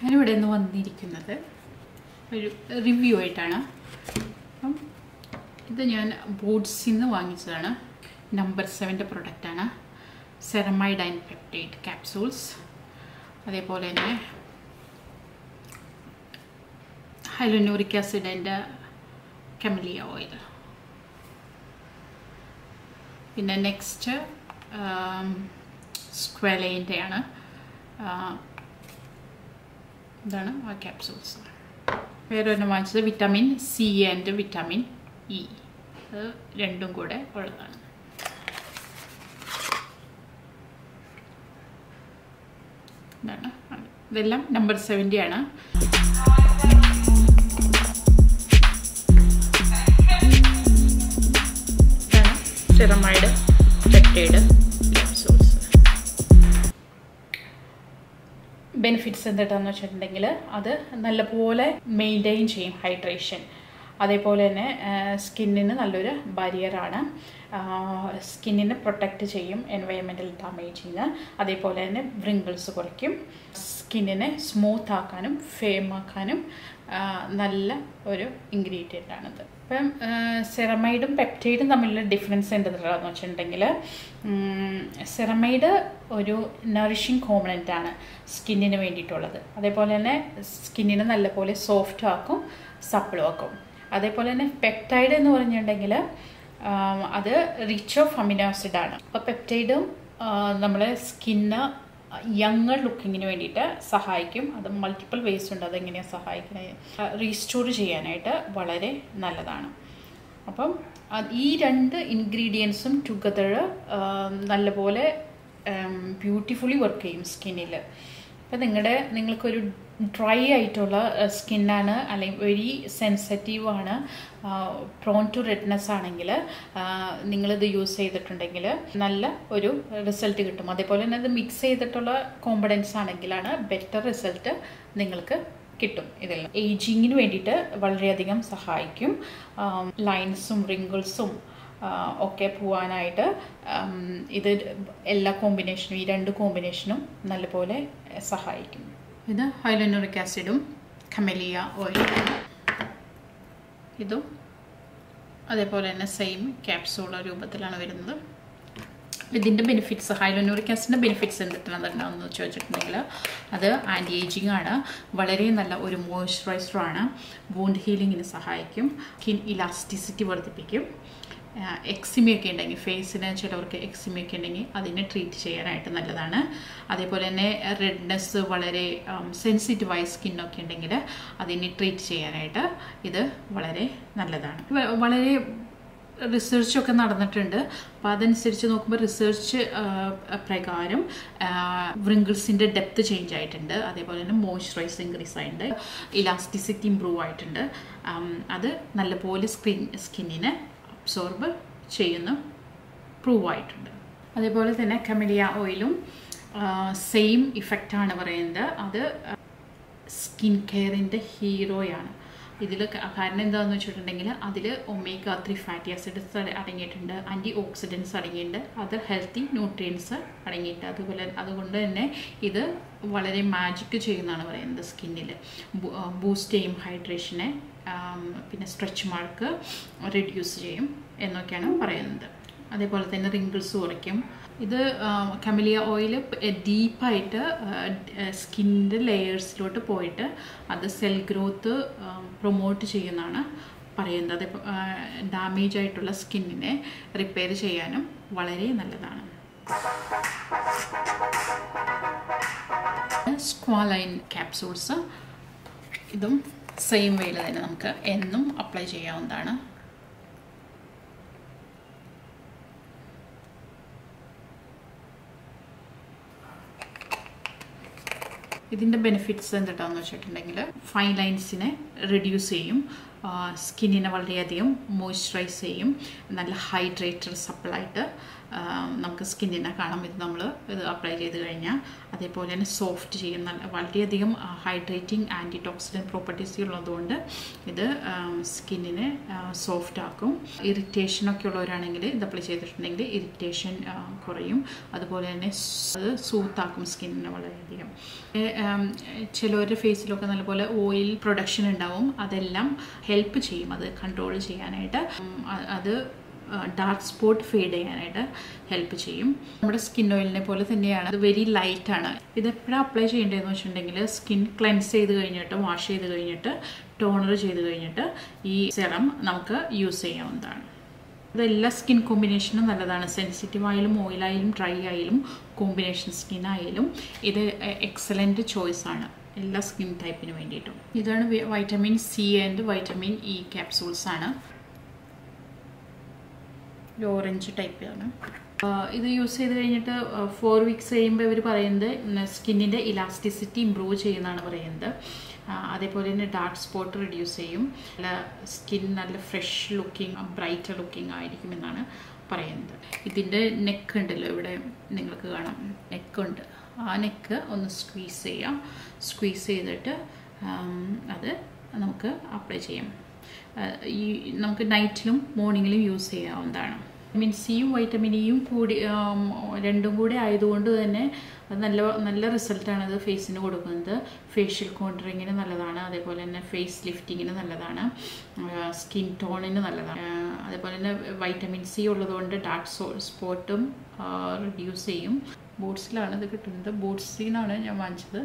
ഞാനിവിടെ നിന്ന് വന്നിരിക്കുന്നത് ഒരു റിവ്യൂ ആയിട്ടാണ്. അപ്പം ഇത് ഞാൻ ബോഡ്സിൽ നിന്ന് വാങ്ങിച്ചതാണ് നമ്പർ സെവന്റെ പ്രൊഡക്റ്റാണ് സെറമൈഡ് ആൻഡ് പെപ്റ്റൈഡ് ക്യാപ്സൂൾസ് അതേപോലെ തന്നെ hyaluronic acid and camellia oil പിന്നെ നെക്സ്റ്റ് സ്ക്വലേന്റെയാണ് ഇതാണ് ആ ക്യാപ്സൂൾസ് വേറെ ഒന്ന് വാങ്ങിച്ചത് vitamin C and vitamin E അത് രണ്ടും കൂടെ ഉള്ളതാണ്. ഇതെല്ലാം നമ്പർ സെവന്റി ആണ്. സിറമൈഡ് പെപ്റ്റൈഡ് ബെനിഫിറ്റ്സ് എന്തിട്ടാന്ന് വെച്ചിട്ടുണ്ടെങ്കിൽ അത് നല്ലപോലെ മെയിന്റെയിൻ ചെയ്യും ഹൈഡ്രേഷൻ അതേപോലെ തന്നെ സ്കിന്നിന് നല്ലൊരു ബാരിയറാണ് സ്കിന്നിനെ പ്രൊട്ടക്റ്റ് ചെയ്യും എൻവയൺമെന്റൽ ചെയ്യുന്ന അതേപോലെ തന്നെ വ്രിങ്കിൾസ് കുറയ്ക്കും. സ്കിന്നിനെ സ്മൂത്ത് ആക്കാനും ഫേം ആക്കാനും നല്ല ഒരു ഇൻഗ്രീഡിയന്റ് ആണിത്. ഇപ്പം സെറമൈഡും പെപ്റ്റൈഡും തമ്മിലുള്ള ഡിഫറൻസ് എന്താണെന്ന് വെച്ചിട്ടുണ്ടെങ്കിൽ സെറമൈഡ് ഒരു നറിഷിങ് കോമ്പണന്റ് ആണ് സ്കിന്നിന് വേണ്ടിയിട്ടുള്ളത്. അതേപോലെ തന്നെ സ്കിന്നിനെ നല്ലപോലെ സോഫ്റ്റ് ആക്കും സപ്പിളും ആക്കും. അതേപോലെ തന്നെ പെപ്റ്റൈഡ് എന്ന് പറഞ്ഞിട്ടുണ്ടെങ്കിൽ അത് റിച്ച് ഓഫ് അമിനോ ആസിഡ് ആണ്. അപ്പോൾ പെപ്റ്റൈഡും നമ്മളെ സ്കിന്ന് യങ്ങർ ലുക്കിങ്ങിന് വേണ്ടിയിട്ട് സഹായിക്കും. അത് മൾട്ടിപ്പിൾ വേസ് ഉണ്ട് അതെങ്ങനെയാണ് സഹായിക്കുന്നത് റീസ്റ്റോർ ചെയ്യാനായിട്ട് വളരെ നല്ലതാണ്. അപ്പം ഈ രണ്ട് ഇൻഗ്രീഡിയൻസും ടുഗദർ നല്ലപോലെ ബ്യൂട്ടിഫുള്ളി വർക്ക് ചെയ്യും സ്കിന്നിൽ അപ്പം നിങ്ങളുടെ നിങ്ങൾക്കൊരു ഡ്രൈ ആയിട്ടുള്ള സ്കിന്നാണ് അല്ലെങ്കിൽ വെരി സെൻസിറ്റീവ് ആണ് പ്രോൺ ടു റെഡ്നെസ് ആണെങ്കിൽ നിങ്ങളിത് യൂസ് ചെയ്തിട്ടുണ്ടെങ്കിൽ നല്ല ഒരു റിസൾട്ട് കിട്ടും. അതേപോലെ തന്നെ ഇത് മിക്സ് ചെയ്തിട്ടുള്ള കോമ്പിഡൻസ് ആണെങ്കിലാണ് ബെറ്റർ റിസൾട്ട് നിങ്ങൾക്ക് കിട്ടും. ഇതിൽ ഏജിങ്ങിന് വേണ്ടിയിട്ട് വളരെയധികം സഹായിക്കും. ലൈൻസും റിങ്കിൾസും ഒക്കെ പോവാനായിട്ട് ഇത് എല്ലാ കോമ്പിനേഷനും ഈ രണ്ട് കോമ്പിനേഷനും നല്ലപോലെ സഹായിക്കും ഇത് ഹൈലനൂറിക് ആസിഡും കമലിയ ഓയിലും ഇതും. അതേപോലെ തന്നെ സെയിം ക്യാപ്സൂള രൂപത്തിലാണ് വരുന്നത്. ഇതിന്റെ ബെനിഫിറ്റ്സ് ഹൈലോനൂറിക് ആസിഡിന്റെ ബെനിഫിറ്റ്സ് എന്തിട്ടുണ്ടെന്ന് ചോദിച്ചിട്ടുണ്ടെങ്കിൽ അത് ആന്റി ഏജിങ് ആണ്. വളരെ നല്ല ഒരു മോയ്സ്ചറൈസറാണ് വൂണ്ട് ഹീലിങ്ങിന് സഹായിക്കും. സ്കിൻ ഇലാസ്റ്റിസിറ്റി വർദ്ധിപ്പിക്കും. എക്സിമയൊക്കെ ഉണ്ടെങ്കിൽ ഫേസിന് ചിലവർക്ക് എക്സിമയൊക്കെ ഉണ്ടെങ്കിൽ അതിനെ ട്രീറ്റ് ചെയ്യാനായിട്ട് നല്ലതാണ്. അതേപോലെ തന്നെ റെഡ്നെസ് വളരെ സെൻസിറ്റീവായ സ്കിന്നൊക്കെ ഉണ്ടെങ്കിൽ അതിനെ ട്രീറ്റ് ചെയ്യാനായിട്ട് ഇത് വളരെ നല്ലതാണ്. വളരെ റിസർച്ചൊക്കെ നടന്നിട്ടുണ്ട്. അപ്പോൾ അതനുസരിച്ച് നോക്കുമ്പോൾ റിസർച്ച് പ്രകാരം വ്രിങ്കിൾസിന്റെ ഡെപ്ത് ചേഞ്ച് ആയിട്ടുണ്ട്. അതേപോലെ തന്നെ മോയ്സ്ചറൈസ് ഇൻക്രീസ് ആയിട്ടുണ്ട്. ഇലാസ്റ്റിസിറ്റി ഇമ്പ്രൂവ് ആയിട്ടുണ്ട്. അത് നല്ലപോലെ സ്കിൻ സ്കിന്നിനെ അബ്സോർബ് ചെയ്യുന്നു പ്രൂവ് ആയിട്ടുണ്ട്. അതേപോലെ തന്നെ കമലിയ ഓയിലും സെയിം ഇഫക്റ്റാണ് പറയുന്നത്. അത് സ്കിൻ കെയറിന്റെ ഹീറോയാണ് ഇതിൽ കാരണം എന്താണെന്ന് വെച്ചിട്ടുണ്ടെങ്കിൽ അതിൽ ഒമേഗ ത്രീ ഫാറ്റി ആസിഡ്സ് അടങ്ങിയിട്ടുണ്ട് ആന്റി ഓക്സിഡൻസ് അടങ്ങിയിട്ടുണ്ട് അതർ ഹെൽത്തി ന്യൂട്രിയൻസ് അടങ്ങിയിട്ട് അതുപോലെ അതുകൊണ്ട് തന്നെ ഇത് വളരെ മാജിക് ചെയ്യുന്നതാണ് പറയുന്നത് സ്കിന്നിൽ ബൂസ്റ്റ് ചെയ്യും ഹൈഡ്രേഷനെ പിന്നെ സ്ട്രെച്ച് മാർക്ക് റെഡ്യൂസ് ചെയ്യും എന്നൊക്കെയാണ് പറയുന്നത്. അതേപോലെ തന്നെ റിങ്കിൾസ് കുറയ്ക്കും. ഇത് കമലിയ ഓയിൽ ഡീപ്പായിട്ട് സ്കിന്നിന്റെ ലെയേഴ്സിലോട്ട് പോയിട്ട് അത് സെൽ ഗ്രോത്ത് പ്രൊമോട്ട് ചെയ്യുന്നതാണ് പറയുന്നത്. ഡാമേജ് ആയിട്ടുള്ള സ്കിന്നിനെ റിപ്പയർ ചെയ്യാനും വളരെ നല്ലതാണ്. സ്ക്വാലൈൻ ക്യാപ്സൂൾസ് ഇതും സെയിം വേയിൽ തന്നെ നമുക്ക് എന്നും അപ്ലൈ ചെയ്യാവുന്നതാണ്. ഇതിന്റെ ബെനിഫിറ്റ്സ് എന്തിട്ടാന്ന് വെച്ചിട്ടുണ്ടെങ്കിൽ ഫൈൻ ലൈൻസിനെ റെഡ്യൂസ് ചെയ്യും. സ്കിന്നിനെ വളരെയധികം മോയ്സ്ചറൈസ് ചെയ്യും. നല്ല ഹൈഡ്രേറ്റഡ് സപ്ലായിട്ട് നമുക്ക് സ്കിന്നിനെ കാണാം ഇത് നമ്മൾ ഇത് അപ്ലൈ ചെയ്ത് കഴിഞ്ഞാൽ അതേപോലെ തന്നെ സോഫ്റ്റ് ചെയ്യും. നല്ല വളരെയധികം ഹൈഡ്രേറ്റിംഗ് ആന്റി ടോക്സിഡന്റ് പ്രോപ്പർട്ടീസ് ഉള്ളതുകൊണ്ട് ഇത് സ്കിന്നിനെ സോഫ്റ്റ് ആക്കും. ഇറിറ്റേഷനൊക്കെ ഉള്ളവരാണെങ്കിൽ ഇത് അപ്ലൈ ചെയ്തിട്ടുണ്ടെങ്കിൽ ഇറിറ്റേഷൻ കുറയും. അതുപോലെ തന്നെ അത് സൂത്താക്കും സ്കിന്നിനെ വളരെയധികം. ചിലവരുടെ ഫേസിലൊക്കെ നല്ലപോലെ ഓയിൽ പ്രൊഡക്ഷൻ ഉണ്ടാവും. അതെല്ലാം ഹെൽപ്പ് ചെയ്യും. അത് കൺട്രോൾ ചെയ്യാനായിട്ട്. അത് ഡാർക്ക് സ്പോട്ട് ഫെയ്ഡ് ചെയ്യാനായിട്ട് ഹെൽപ്പ് ചെയ്യും. നമ്മുടെ സ്കിൻ ഓയിലിനെ പോലെ തന്നെയാണ്. അത് വെരി ലൈറ്റ് ആണ്. ഇത് എപ്പോഴാണ് അപ്ലൈ ചെയ്യേണ്ടതെന്ന് വെച്ചിട്ടുണ്ടെങ്കിൽ സ്കിൻ ക്ലെൻസ് ചെയ്ത് കഴിഞ്ഞിട്ട് വാഷ് ചെയ്ത് കഴിഞ്ഞിട്ട് ടോണർ ചെയ്ത് കഴിഞ്ഞിട്ട് ഈ സെറം നമുക്ക് യൂസ് ചെയ്യാവുന്നതാണ്. ഇതെല്ലാ സ്കിൻ കോമ്പിനേഷനും നല്ലതാണ്. സെൻസിറ്റീവ് ആയാലും ഓയിലായാലും ഡ്രൈ ആയാലും കോമ്പിനേഷൻ സ്കിൻ ആയാലും ഇത് എക്സലന്റ് ആണ്. എല്ലാ സ്കിൻ ടൈപ്പിന് വേണ്ടിയിട്ടും. ഇതാണ് vitamin C and vitamin E capsules ആണ്. ഒരു ഓറഞ്ച് ടൈപ്പ് ആണ് ഇത് യൂസ് ചെയ്ത് കഴിഞ്ഞിട്ട് ഫോർ വീക്സ് കഴിയുമ്പോൾ ഇവർ പറയുന്നത് സ്കിന്നിന്റെ ഇലാസ്റ്റിസിറ്റി ഇമ്പ്രൂവ് ചെയ്യുന്നതാണ് പറയുന്നത്. അതേപോലെ തന്നെ ഡാർക്ക് സ്പോട്ട് റിഡ്യൂസ് ചെയ്യും. നല്ല സ്കിൻ നല്ല ഫ്രഷ് ലുക്കിംഗ് ബ്രൈറ്റ് ലുക്കിംഗ് ആയിരിക്കും എന്നാണ് പറയുന്നത്. ഇതിന്റെ നെക്ക് ഉണ്ടല്ലോ ഇവിടെ നിങ്ങൾക്ക് കാണാം. നെക്കുണ്ട് ആ നെക്ക് ഒന്ന് സ്ക്വീസ് ചെയ്യാം. സ്ക്വീസ് ചെയ്തിട്ട് അത് നമുക്ക് അപ്ലൈ ചെയ്യാം. ഈ നമുക്ക് നൈറ്റിലും മോർണിംഗിലും യൂസ് ചെയ്യാവുന്നതാണ്. വിറ്റമിൻ സിയും വൈറ്റമിൻ ഇയും കൂടി രണ്ടും കൂടി ആയതുകൊണ്ട് തന്നെ അത് നല്ല നല്ല റിസൾട്ടാണ് അത് ഫേസിന് കൊടുക്കുന്നത്. ഫേഷ്യൽ കോണ്ടറിങ്ങിന് നല്ലതാണ്. അതേപോലെ തന്നെ ഫേസ് ലിഫ്റ്റിങ്ങിന് നല്ലതാണ്. സ്കിൻ ടോണിന് നല്ലതാണ്. അതേപോലെ തന്നെ വൈറ്റമിൻ സി ഉള്ളതുകൊണ്ട് ഡാർക്ക് സോ സ്പോട്ടും റിഡ്യൂസ് ചെയ്യും. ബൂട്ട്സിലാണ് ഇത് കിട്ടുന്നത്. ബൂട്ട്സിൽ നിന്നാണ് ഞാൻ വാങ്ങിച്ചത്.